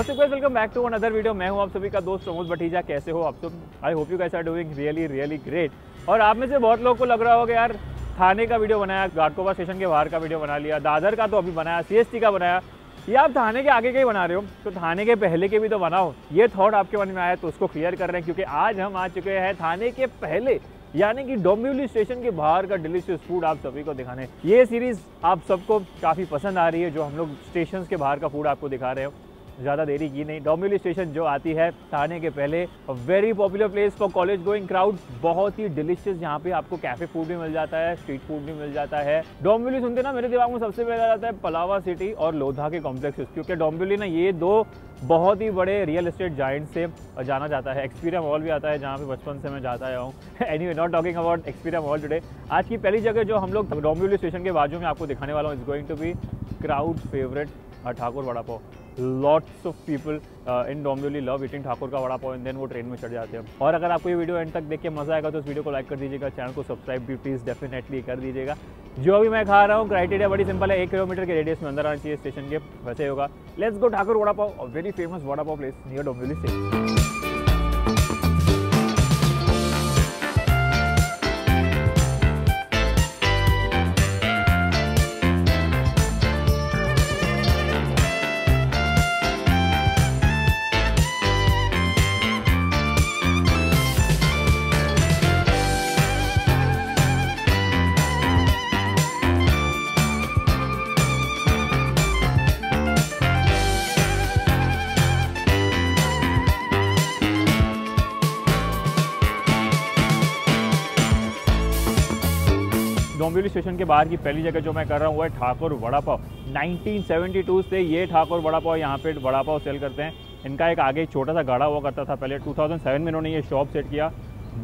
What's up guys welcome back to another video मैं हूँ आप सभी का दोस्त प्रमोद भटीजा। कैसे हो आप सब? I hope you guys are doing really really great और आप में से बहुत लोगों को लग रहा होगा, यार, थाने का वीडियो बनाया घाटकोपा स्टेशन के बाहर का वीडियो बना लिया, दादर का तो अभी बनाया सी का बनाया। ये आप थाने के आगे के ही बना रहे हो तो थाने के पहले के भी तो बनाओ। ये थॉट आपके मन में आया तो उसको क्लियर कर रहे हैं, क्योंकि आज हम आ चुके हैं थाने के पहले, यानी कि डोम्बिवली स्टेशन के बाहर का डिलीशियस फ़ूड आप सभी को दिखाने। ये सीरीज़ आप सबको काफ़ी पसंद आ रही है, जो हम लोग स्टेशन के बाहर का फ़ूड आपको दिखा रहे हो। ज़्यादा देरी की नहीं। डोम्बिवली स्टेशन जो आती है, थाने के पहले very popular place for college going crowd बहुत ही डिलीशियस यहाँ पे आपको कैफ़े फ़ूड भी मिल जाता है स्ट्रीट फ़ूड भी मिल जाता है। डोम्बिवली सुनते ना मेरे दिमाग में सबसे पहले जाता है पलावा सिटी और लोधा के कॉम्प्लेक्सेस क्योंकि डोम्बिवली ना ये दो बहुत ही बड़े रियल एस्टेट जाइंट से जाना जाता है। एक्सपीरिया मॉल भी आता है, जहाँ पे बचपन से मैं जाता आया हूँ। Anyway not talking about Xperia mall today आज की पहली जगह जो हम लोग डोम्बिवली स्टेशन के बाजू में आपको दिखाने वाला हूँ is going to be crowd favourite Thakur vada lots of people in Dombivli love eating Thakur का वड़ा पाव एंड देन वो ट्रेन में चढ़ जाते हैं। और अगर आपको ये वीडियो एंड तक देख के मज़ा आएगा तो इस वीडियो को लाइक कर दीजिएगा चैनल को सब्सक्राइब भी प्लीज़ डेफिनेटली कर दीजिएगा। जो भी मैं खा रहा हूँ क्राइटेरिया बड़ी सिंपल है, एक किलोमीटर के रेडियस में अंदर आना चाहिए स्टेशन के, वैसे होगा। Let's go Thakur vada pav very famous vada pav place near Dombivli station Dombivli station के बाहर की पहली जगह जो मैं कर रहा हूँ, वो है ठाकुर वड़ा पाव 1972 से ये ठाकुर वड़ा पाव यहाँ पे वड़ा पाव सेल करते हैं। इनका एक आगे छोटा सा गाड़ा हुआ करता था पहले। 2007 में इन्होंने ये शॉप सेट किया।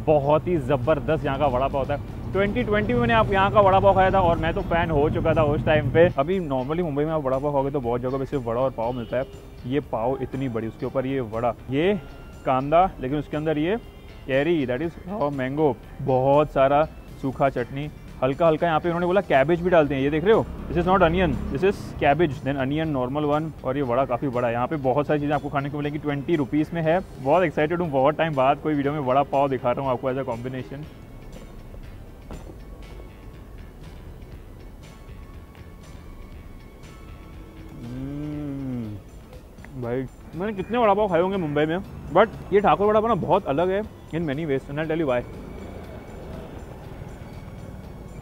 बहुत ही ज़बरदस्त यहाँ का वड़ा पाव है 2020 में मैंने आप यहाँ का वड़ा पाव खाया था और मैं तो फ़ैन हो चुका था उस टाइम पे। अभी नॉर्मली मुंबई में आप वड़ा पाव खाओगे तो बहुत जगह पे सिर्फ़ वड़ा और पाव मिलता है। ये पाव इतनी बड़ी, उसके ऊपर ये वड़ा, ये कांदा, लेकिन उसके अंदर ये कैरी दैट इज़ मैंगो बहुत सारा सूखा चटनी। हल्का हल्का यहाँ पे उन्होंने बोला कैबेज भी डालते हैं। ये देख रहे हो? This is not onion this is cabbage then onion normal one और ये बड़ा काफ़ी बड़ा है। यहाँ पे बहुत सारी चीज़ें आपको खाने को मिलेगी। ट्वेंटी रुपीज़ में है। बहुत एक्साइटेड हूँ। बहुत टाइम बाद कोई वीडियो में बड़ा पाव दिखा रहा हूँ आपको एज अ कॉम्बिनेशन भाई, मैंने कितने वड़ा पाव खाए होंगे मुंबई में बट ये ठाकुर वड़ा पाव ना बहुत अलग है in many west and I tell you why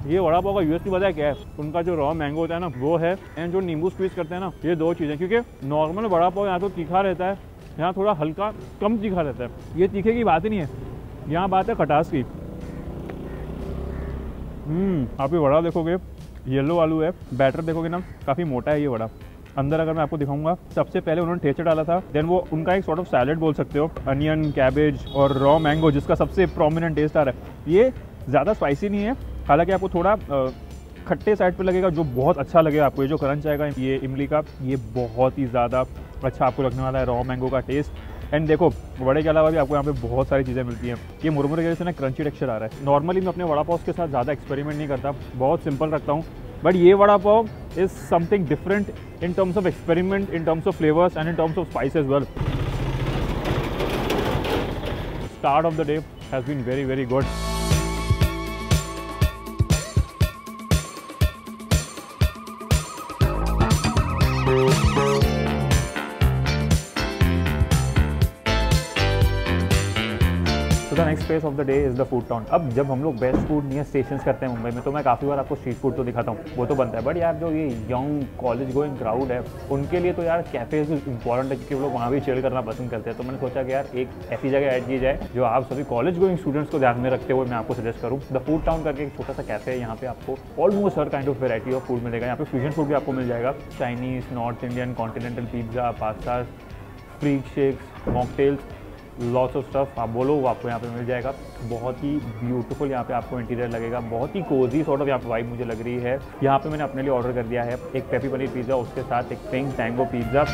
ये वड़ा पाव का यूएसपी पता है क्या है? उनका जो रॉ मैंगो होता है ना, वो है। एंड जो नींबू स्क्वीज करते हैं ना, ये दो चीज़ें क्योंकि नॉर्मल वड़ा पाव यहाँ तो तीखा रहता है, यहाँ थोड़ा हल्का कम तीखा रहता है। ये तीखे की बात ही नहीं है। यहाँ बात है खटास की। हम्म आप ये वड़ा देखोगे येलो आलू है। बैटर देखोगे ना, काफ़ी मोटा है ये वड़ा। अंदर अगर मैं आपको दिखाऊँगा, सबसे पहले उन्होंने ठेचा डाला था देन वो उनका एक सॉर्ट ऑफ़ सैलेड बोल सकते हो अनियन कैबेज और रॉ मैंगो जिसका सबसे प्रोमिनेंट टेस्ट आ रहा है। ये ज़्यादा स्पाइसी नहीं है हालाँकि आपको थोड़ा खट्टे साइड पे लगेगा, जो बहुत अच्छा लगेगा आपको, ये जो क्रंच आएगा ये इमली का, ये बहुत ही ज़्यादा अच्छा आपको लगने वाला है रॉ मैंगो का टेस्ट एंड देखो, वड़े के अलावा भी आपको यहाँ पे बहुत सारी चीज़ें मिलती हैं। ये मुरमुरे की वजह से ना क्रंची टेक्सचर आ रहा है। नॉर्मली मैं अपने वड़ा पाव के साथ ज़्यादा एक्सपेरिमेंट नहीं करता, बहुत सिंपल रखता हूँ। बट ये vada pav is something different in terms of experiment in terms of flavours and in terms of spice as well start of the day has been very very good phase of the day is the food town अब जब हम लोग best food near station करते हैं मुंबई में तो मैं काफ़ी बार आपको स्ट्रीट फ़ूड तो दिखाता हूँ। वो तो बनता है बट यार जो ये यंग कॉलेज गोइंग क्राउड है, उनके लिए तो यार कैफेज इंपॉर्टेंट है, क्योंकि लोग वहाँ भी चिल करना पसंद करते हैं। तो मैंने सोचा कि यार एक ऐसी जगह ऐड की जाए, जो आप सभी कॉलेज गोइंग स्टूडेंट्स को ध्यान में रखते हुए मैं आपको सजेस्ट करूँ। द फ़ूड टाउन करके एक छोटा सा कैफ़े है, यहाँ पे आपको almost her kind of variety of food मिलेगा। यहाँ पे फ्यूजन फ़ूड भी आपको मिल जाएगा। Chinese North Indian continental pizza pasta freak shakes mocktails lots of stuff आप बोलो वो आपको यहाँ पे मिल जाएगा। बहुत ही ब्यूटीफुल यहाँ पे आपको इंटीरियर लगेगा। बहुत ही कोजी सॉर्ट ऑफ़ यहाँ पे वाइब मुझे लग रही है। यहाँ पे मैंने अपने लिए ऑर्डर कर दिया है। एक पेपी पनीर पिज़्ज़ा उसके साथ एक pink tango pizza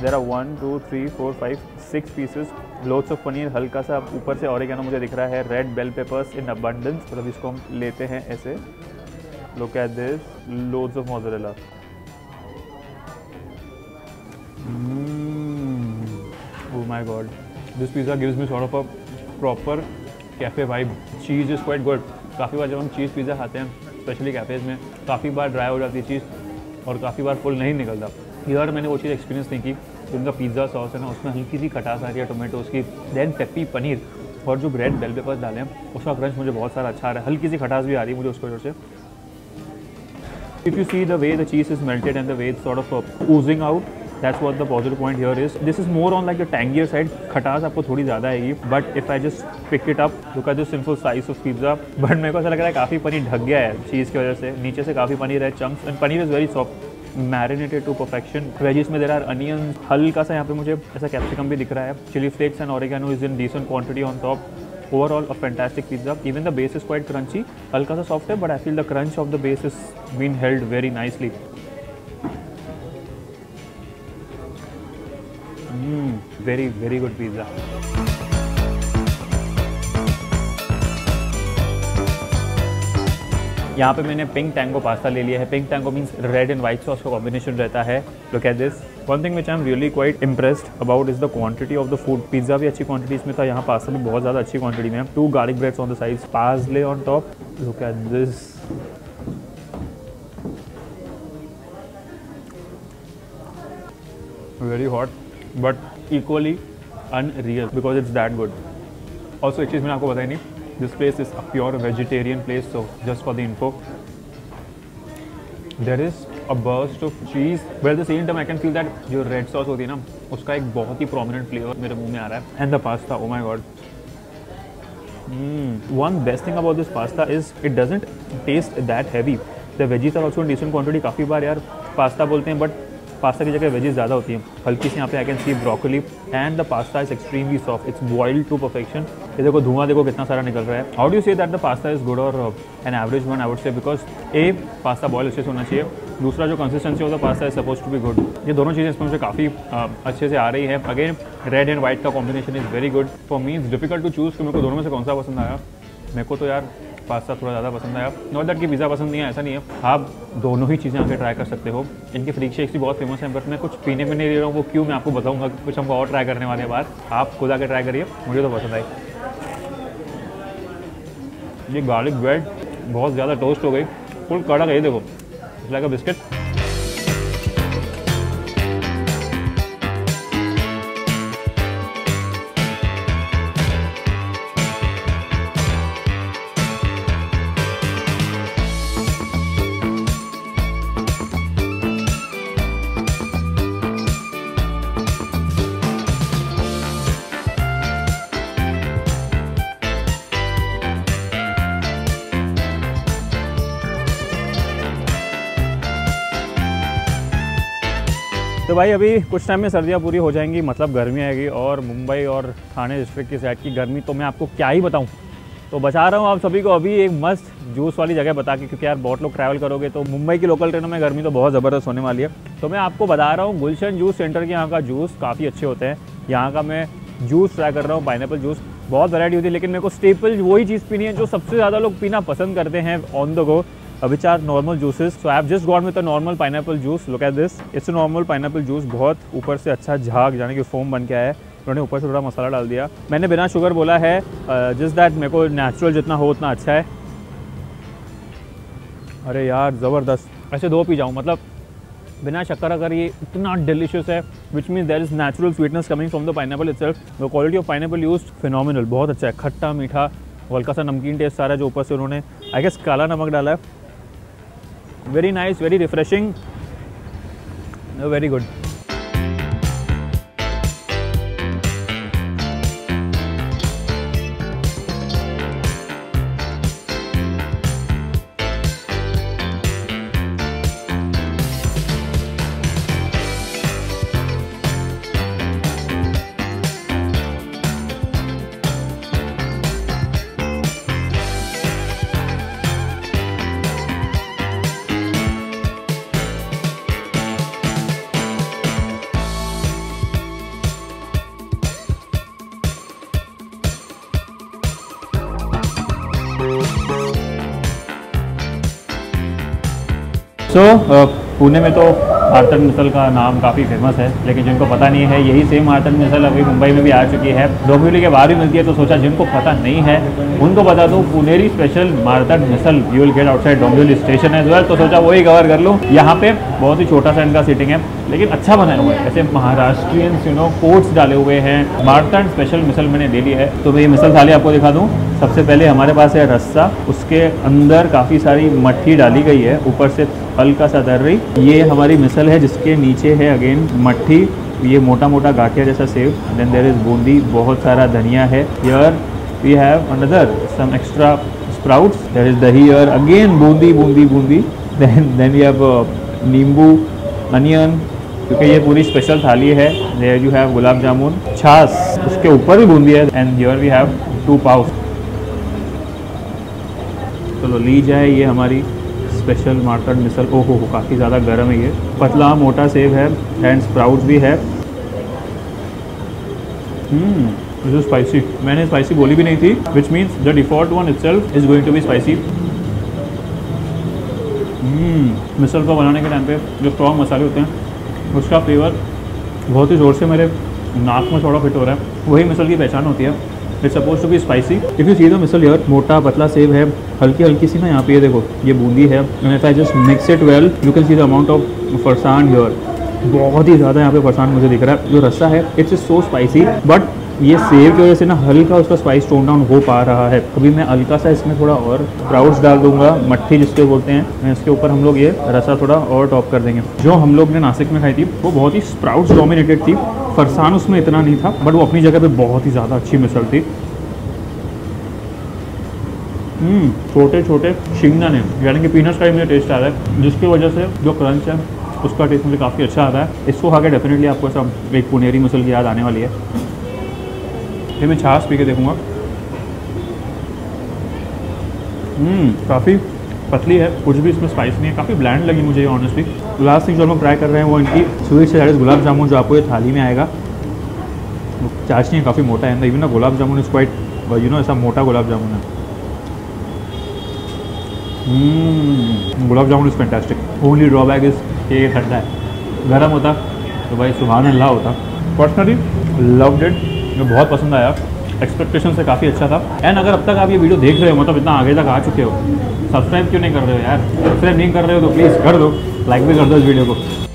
there are one two three four five six pieces lots of paneer हल्का सा ऊपर से ऑरिगेनो मुझे दिख रहा है। Red bell peppers in abundance मतलब इसको हम लेते हैं ऐसे। Look at this, loads of mozzarella. Mm. Oh my god. This pizza gives me sort of a proper cafe vibe. Cheese is quite good. काफ़ी बार जब हम चीज़ पिज़्ज़ा खाते हैं स्पेशली कैफ़ेज़ में काफ़ी बार ड्राई हो जाती है चीज़ और काफ़ी बार फुल नहीं निकलता यार मैंने वो चीज़ एक्सपीरियंस नहीं की जो उनका पिज़्ज़ा सॉस है ना उसमें हल्की सी खटास आ रही है टोमेटोज़ की देन पेप्पी पनीर और जो ब्रेड बेल पेपर्स डाले हैं उसका क्रंच मुझे बहुत सारा अच्छा आ रहा है हल्की सी खटास भी आ रही है मुझे उसकी वजह से if you see the way the cheese is melted and the way it's sort of uh, oozing that's what the positive point here is. This is more on, like, the tangier side. खटास आपको थोड़ी ज़्यादा आएगी but if I just pick it up look at this simple size of pizza but मेरे को ऐसा लग रहा है काफ़ी पनीर ढक गया है चीज़ की वजह से। नीचे से काफ़ी पनीर है chunks and paneer is very soft marinated to perfection veggies में देर आर अनियन हल्का सा यहाँ पे मुझे ऐसा कैप्सिकम भी दिख रहा है। Chilli flakes and oregano is in decent quantity on top overall, a fantastic pizza. Even the base is quite crunchy. halka sa soft hai but i feel the crunch of the base is been held very nicely. Very very good pizza. यहाँ पे मैंने pink tango pasta ले लिया है। Pink tango means red and white sauce का combination रहता है। Look at this one thing which I am really quite impressed about is the quantity of the food pizza भी अच्छी क्वांटिटी में था। यहाँ पास्ता भी बहुत ज़्यादा अच्छी क्वांटिटी में two garlic breads on the size parsley on top look at this very hot. But equally unreal because it's that good also एक चीज़ मैंने आपको बताई नहीं this place is a pure vegetarian place so just for the इनको there is a burst of cheese well the same time I can feel that जो red sauce होती है ना, उसका एक बहुत ही प्रोमिनेंट फ्लेवर मेरे मुँह में आ रहा है. And the pasta oh my god one best thing about this pasta is it doesn't taste that heavy the veggies are also decent quantity काफ़ी बार यार पास्ता बोलते हैं बट पास्ता की जगह वेजेस ज़्यादा होती हैं। हल्की सी यहाँ पे I can see broccoli and the pasta is extremely soft it's boiled to perfection ये देखो, धुआँ देखो कितना सारा निकल रहा है। How do say that the pasta is good और an average one I would say because a pasta boil अच्छे से होना चाहिए। दूसरा, जो कंसिस्टेंसी होता है pasta is suppose to be good ये दोनों चीज़ें इसमें मुझे काफ़ी अच्छे से आ रही है। अगेन रेड एंड व्हाइट का combination is very good for me is difficult to choose कि मेरे को दोनों में से कौन सा पसंद आया। मेरे को तो यार पास्ता थोड़ा ज़्यादा पसंद आया नॉट दैट कि पिज़्ज़ा पसंद नहीं है, ऐसा नहीं है। आप दोनों ही चीज़ें आके ट्राई कर सकते हो। इनके फ्रीक शेक्स भी बहुत फ़ेमस हैं बट मैं कुछ पीने में नहीं दे रहा हूँ, वो क्यों मैं आपको बताऊँगा, कुछ हमको और ट्राई करने वाले बाद आप खुद आके ट्राई करिए, मुझे तो पसंद आई। ये गार्लिक ब्रेड बहुत ज़्यादा टोस्ट हो गई। फुल कड़क है देखो। लाइक अ बिस्किट तो भाई अभी कुछ टाइम में सर्दियाँ पूरी हो जाएँगी मतलब गर्मी आएगी और मुंबई और थाने डिस्ट्रिक्ट की साइड की गर्मी तो मैं आपको क्या ही बताऊँ। तो बचा रहा हूँ आप सभी को अभी एक मस्त जूस वाली जगह बता के, क्योंकि यार बहुत लोग ट्रैवल करोगे तो मुंबई की लोकल ट्रेनों में गर्मी तो बहुत ज़बरदस्त होने वाली है। तो मैं आपको बता रहा हूँ, गुलशन जूस सेंटर के यहाँ का जूस काफ़ी अच्छे होते हैं। यहाँ का मैं जूस ट्राई कर रहा हूँ पाइनएपल जूस बहुत वैरायटी होती है, लेकिन मेरे को स्टेपल वही चीज़ पीनी है जो सबसे ज़्यादा लोग पीना पसंद करते हैं on the go which are normal juices. So I have just gone with a normal pineapple juice. Look at this. It's बहुत ऊपर से अच्छा झाग, जाने की फोम बन के आया है। उन्होंने ऊपर से थोड़ा मसाला डाल दिया। मैंने बिना शुगर बोला है जिस दैट मेरे को नेचुरल जितना हो, उतना अच्छा है। अरे यार, ज़बरदस्त। ऐसे दो पी जाऊँ मतलब बिना शक्कर अगर ये इतना डिलिशियस है which mean there is natural sweetness coming from the pineapple it the quality of pineapple use phenomenal बहुत अच्छा है। खट्टा, मीठा, हल्का सा नमकीन टेस्ट सारा जो ऊपर से उन्होंने आई गेस काला नमक डाला है। Very nice very refreshing. Very good सो so, पुणे में तो मार्तन मिसल का नाम काफ़ी फ़ेमस है लेकिन जिनको पता नहीं है यही सेम मार्तन मिसल अभी मुंबई में भी आ चुकी है। डोंबिवली के बाहर भी मिलती है तो सोचा जिनको पता नहीं है उनको बता दूँ Puneri special मार्तन misal you will get outside Dombivli station है तो सोचा वही कवर कर लूँ। यहाँ पे बहुत ही छोटा सा इनका सीटिंग है लेकिन अच्छा बनाया हुआ है। ऐसे महाराष्ट्रियन यू नो कोट्स डाले हुए हैं। मार्तन स्पेशल मिसल मैंने ले ली है। तो मैं ये मिसल थाली आपको दिखा दूँ। सबसे पहले हमारे पास है रस्सा। उसके अंदर काफ़ी सारी मट्ठी डाली गई है। ऊपर से हल्का सा दर रही ये हमारी मिसल है, जिसके नीचे है अगेन मट्ठी। ये मोटा मोटा गाठिया जैसा save. Then there is boondi. बहुत सारा धनिया है। Yeah we have another some extra sprouts there is dahi yeah again boondi boondi boondi. Then then we have nimbu onion क्योंकि ये पूरी स्पेशल थाली है। There you have gulab jamun, chaas. उसके ऊपर भी बूंदी है। And here we have two पाउस चलो, ली जाए ये हमारी स्पेशल मार्केट मिसल ओहो, हो, काफ़ी ज़्यादा गर्म है ये। पतला, मोटा सेब है। एंड स्प्राउट भी है। दिस स्पाइसी मैंने स्पाइसी बोली भी नहीं थी which means the default one it is going to be spicy misal को बनाने के टाइम पे जो स्ट्रॉन्ग मसाले होते हैं, उसका फ्लेवर बहुत ही ज़ोर से मेरे नाक में थोड़ा फिट हो रहा है। वही मिसल की पहचान होती है। It's suppose to be spicy if you see the misal yeah मोटा पतला सेब है, हल्की हल्की सी ना यहाँ पे ये देखो, ये बूंदी है just mix it well you can see the amount of farsan yeah बहुत ही ज़्यादा यहाँ पे फरसान मुझे दिख रहा है, जो रस्सा है it's is so spicy but ये सेब की वजह से ना हल्का उसका स्पाइस टोन डाउन हो पा रहा है। अभी मैं हल्का सा इसमें थोड़ा और स्प्राउट्स डाल दूँगा मट्ठी जिसके बोलते हैं मैं इसके ऊपर हम लोग ये रसा थोड़ा और टॉप कर देंगे। जो हम लोग ने नासिक में खाई थी वो बहुत ही स्प्राउट्स डोमिनेटेड थी। फरसान उसमें इतना नहीं था बट वो अपनी जगह पे बहुत ही ज़्यादा अच्छी मिसल थी। हम्म, छोटे छोटे शिंगदाने यानी कि पीनट्स का मुझे टेस्ट आ रहा है जिसकी वजह से जो क्रंच है उसका टेस्ट मुझे काफ़ी अच्छा आ रहा है। इसको खा के डेफिनेटली आपको सब एक पुनेरी मसल की याद आने वाली है। फिर मैं छाछ पी के देखूँगा। हम्म, काफ़ी पतली है कुछ भी इसमें स्पाइस नहीं है काफ़ी ब्लैंड लगी मुझे ये ऑनेस्टली लास्ट थिंग जो हम ट्राई कर रहे हैं वो इनकी स्वीट से ज़्यादा गुलाब जामुन जो आपको ये थाली में आएगा। चाशनी है काफ़ी मोटा है इवन ना gulab jamun is quite you know ऐसा मोटा गुलाब जामुन है। Gulab jamun is fantastic only drawback is ये ठंडा है। गर्म होता तो भाई सुबह अल्लाह होता। पर्सनली लव इट मुझे बहुत पसंद आया। एक्सपेक्टेशन से काफ़ी अच्छा था। एंड अगर अब तक आप ये वीडियो देख रहे हो मतलब इतना आगे तक आ चुके हो सब्सक्राइब क्यों नहीं कर रहे हो यार? सब्सक्राइब नहीं कर रहे हो तो प्लीज़ कर दो। लाइक भी कर दो इस वीडियो को।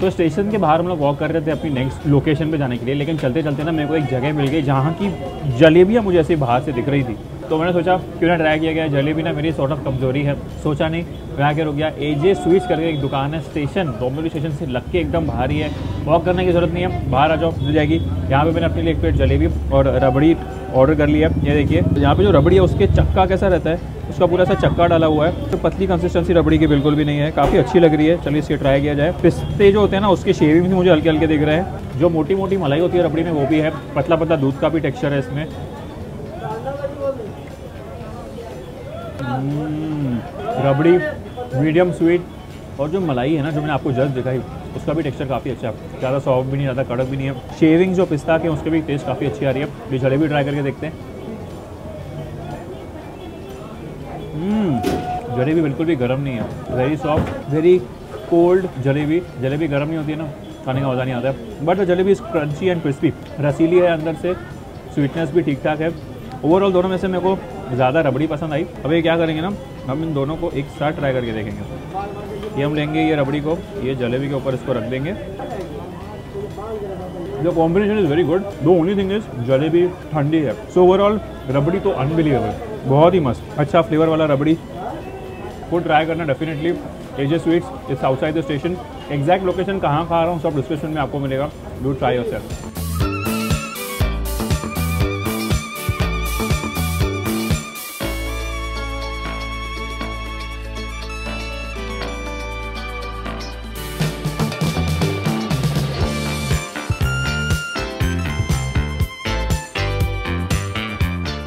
तो स्टेशन के बाहर हम लोग वॉक कर रहे थे अपनी नेक्स्ट लोकेशन पे जाने के लिए, लेकिन चलते चलते ना मेरे को एक जगह मिल गई जहाँ की जलेबियाँ मुझे ऐसे बाहर से दिख रही थी। तो मैंने सोचा, क्यों ना ट्राई किया गया, जलेबी ना मेरी सॉर्ट ऑफ़ कमज़ोरी है। सोचा नहीं, मैं आके रुक गया एजे स्वीट्स करके एक दुकान है स्टेशन डोम्बली स्टेशन से लग के एकदम बाहर ही है। वॉक करने की ज़रूरत नहीं है, बाहर आ जाओ, मिल जाएगी। यहाँ पे मैंने अपने लिए एक प्लेट जलेबी और रबड़ी ऑर्डर कर लिया ये देखिए, यहाँ पे जो रबड़ी है, उसके चक्का कैसा रहता है उसका पूरा सा चक्का डाला हुआ है। तो पतली कंसिस्टेंसी रबड़ी की बिल्कुल भी नहीं है। काफ़ी अच्छी लग रही है। चलिए इसके ट्राई किया जाए। पिस्ते जो होते हैं ना उसके शेविंग भी मुझे हल्के हल्के दिख रहे हैं। जो मोटी मोटी मलाई होती है रबड़ी में वो भी है। पतला पतला दूध का भी टेक्स्चर है इसमें। हम्म, रबड़ी मीडियम स्वीट और जो मलाई है ना जो मैंने आपको जस्ट दिखाई उसका भी टेक्सचर काफ़ी अच्छा है। ज़्यादा सॉफ्ट भी नहीं ज़्यादा कड़क भी नहीं है। शेविंग जो पिस्ता के उसके भी टेस्ट काफ़ी अच्छी आ रही है। जलेबी ट्राई करके देखते हैं। जलेबी बिल्कुल भी गर्म नहीं है। Very soft very cold jalebi. Jalebi गर्म नहीं होती है ना, खाने का मज़ा नहीं आता है। But jalebi is crunchy and crispy रसीली है अंदर से स्वीटनेस भी ठीक ठाक है। ओवरऑल दोनों में से मेरे को ज़्यादा रबड़ी पसंद आई। अब ये क्या करेंगे ना, हम इन दोनों को एक साथ ट्राई करके देखेंगे। ये हम लेंगे ये रबड़ी को, ये जलेबी के ऊपर इसको रख देंगे। The combination is very good though only thing is jalebi ठंडी है। सो ओवरऑल रबड़ी तो अनबिलीवेबल बहुत ही मस्त। अच्छा फ्लेवर वाला रबड़ी। को ट्राई करना definitely A J sweets is outside the station exact location कहाँ खा रहा हूँ, सब डिस्क्रिप्शन में आपको मिलेगा। Do try yourself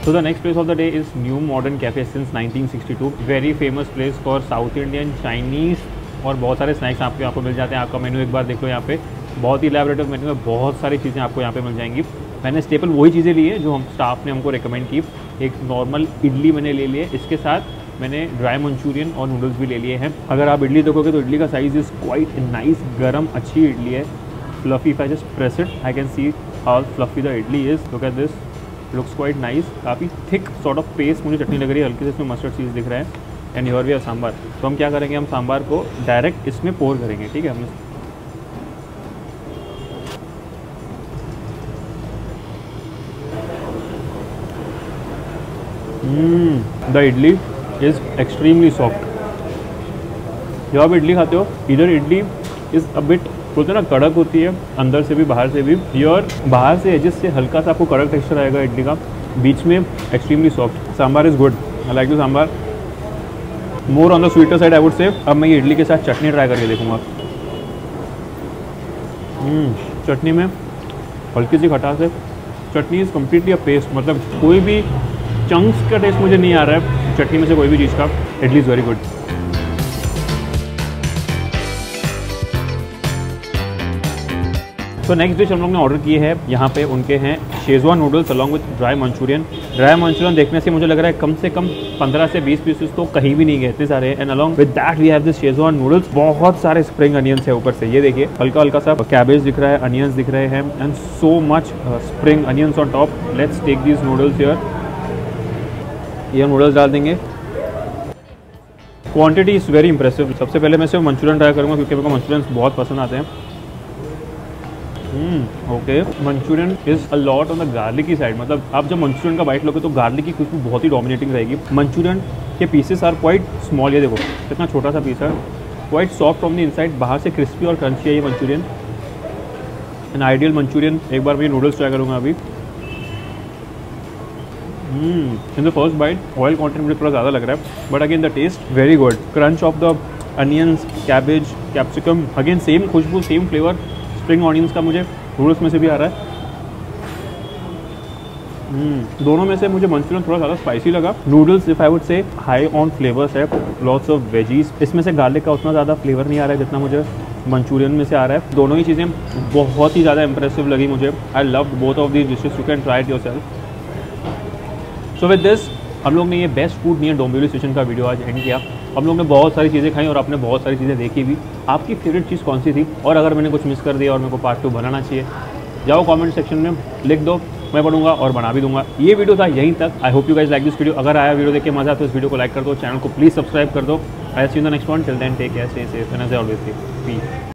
So the next place of the day is New Modern Cafe since 1962. Very famous place for South Indian, Chinese और बहुत सारे स्नैक्स आपको यहाँ पर मिल जाते हैं। आपका मेन्यू एक बार देख लो यहाँ पे। बहुत ही इलेबरेटिव मेन्यू में बहुत सारी चीज़ें आपको यहाँ पे मिल जाएँगी। मैंने स्टेपल वही चीज़ें ली है जो हम स्टाफ ने हमको रिकमेंड की। एक नॉर्मल इडली मैंने ले लिए इसके साथ मैंने ड्राई मंचूरियन और नूडल्स भी ले लिए हैं। अगर आप इडली देखोगे तो इडली का साइज़ इज़ क्वाइट नाइस गर्म अच्छी इडली है। Fluffy if I just I can see how fluffy the idli is look at this looks quite nice काफ़ी थिक सॉर्ट ऑफ़ पेस्ट मुझे चटनी लग रही है, हल्की से इसमें मस्टर्ड चीज़ दिख रहा है एंड योर वी सांबार तो हम क्या करेंगे, हम सांबार को डायरेक्ट इसमें पोर करेंगे, ठीक है? हम the idli is extremely soft जब आप इडली खाते हो, इधर इडली इज़ अ बिट बोलते हैं ना कड़क होती है अंदर से भी बाहर से भी। योर बाहर से एजिस से हल्का सा आपको कड़क टेक्सचर आएगा इडली का। बीच में extremely soft sambar is good I like to sambar. More on the sweeter side I would say अब मैं ये इडली के साथ चटनी ट्राई करके देखूँगा। हम्म, चटनी में हल्की सी खटास है। Chutney is completely a paste मतलब कोई भी चंक्स का टेस्ट मुझे नहीं आ रहा है। चटनी में से कोई भी चीज़ का। इडली इज़ वेरी गुड तो नेक्स्ट डिश हम लोग ने ऑर्डर की है, यहाँ पे उनके हैं schezwan noodles along with dry Manchurian dry Manchurian देखने से मुझे लग रहा है कम से कम 15 से 20 पीसेस तो कहीं भी नहीं गए इतने सारे and along with that we have this schezwan noodles बहुत सारे स्प्रिंग अनियंस है ऊपर से। ये देखिए हल्का हल्का सा कैबेज दिख रहा है अनियंस दिख रहे हैं and so much spring onions on top let's take these noodles here ये नूडल्स डाल देंगे। क्वांटिटी इज़ वेरी इंप्रेसिव सबसे पहले मैं सिर्फ़ मंचूरियन ट्राई करूँगा, क्योंकि मेरे को मंचूरियन बहुत पसंद आते हैं। Okay Manchurian is a lot on the garlic की साइड मतलब आप जब मंचूरियन का बाइट लोगे तो गार्लिक की खुशबू बहुत ही डोमिनेटिंग रहेगी। मंचूरियन के पीसेस आर क्वाइट स्मॉल ये देखो, कितना छोटा सा पीस है। Quite soft from the inside बाहर से क्रिस्पी और क्रंची है ये मंचूरियन एन आइडियल मंचूरियन एक बार मैं नूडल्स ट्राई करूँगा अभी। In the first bite oil content मुझे थोड़ा ज़्यादा लग रहा है but again the taste very good crunch of the onions cabbage capsicum again same Khushboo same flavour spring onions का मुझे नूडल्स में से भी आ रहा है। Mm, दोनों में से मुझे मंचूरियन थोड़ा ज़्यादा स्पाइसी लगा। Noodles if I would say high on flavours है लॉट्स ऑफ़ वेजीज इसमें से गार्लिक का उतना ज़्यादा फ्लेवर नहीं आ रहा है जितना मुझे मंचूरियन में से आ रहा है। दोनों ही चीज़ें बहुत ही ज़्यादा इंप्रेसिव लगी मुझे। I love both of these dishes you can try it yourself so with this हम लोग ने ये best food near Dombivli station का वीडियो आज एंड किया। हम लोग ने बहुत सारी चीज़ें खाई और आपने बहुत सारी चीज़ें देखी भी। आपकी फेवरेट चीज़ कौन सी थी? और अगर मैंने कुछ मिस कर दिया और मेरे को पार्ट टू बनाना चाहिए, जाओ कमेंट सेक्शन में, लिख दो, मैं पढ़ूँगा और बना भी दूँगा। ये वीडियो था यहीं तक। I hope you guys like this video अगर आया वीडियो देख के मज़ा तो इस वीडियो को लाइक कर दो चैनल को प्लीज़ सब्सक्राइब कर दो। I see the next one till then take care as always peace